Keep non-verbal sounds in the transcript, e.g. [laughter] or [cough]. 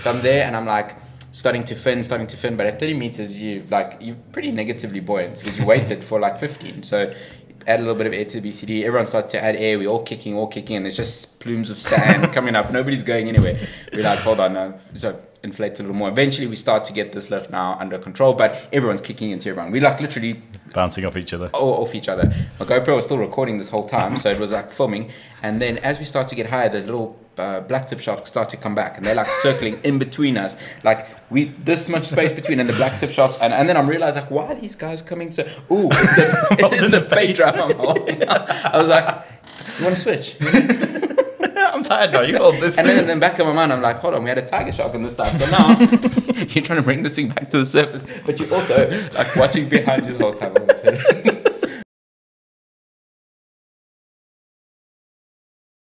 So I'm there and I'm like starting to fin, starting to fin. But at 30 meters, you like you're pretty negatively buoyant because you weighted for like 15. So add a little bit of air to the BCD. Everyone starts to add air. We're all kicking, all kicking, and there's just plumes of sand [laughs] coming up. Nobody's going anywhere. We're like, hold on, no. So inflate a little more. Eventually, we start to get this lift now under control, but everyone's kicking into everyone. We like literally bouncing off each other. Oh, off each other. My GoPro was still recording this whole time, so it was like filming. And then as we start to get higher, the little uh, black tip sharks start to come back, and they're like circling in between us, like we this much space between, and the black tip sharks. And, and then I'm realizing like, why are these guys coming so? Ooh, it's the [laughs] it's, it's the fake drum I'm holding. I was like, you want to switch? [laughs] I'm tired now. You hold this. And then in the back of my mind, I'm like, hold on, we had a tiger shark in this time. So now [laughs] you're trying to bring this thing back to the surface, but you're also like watching behind you the whole time.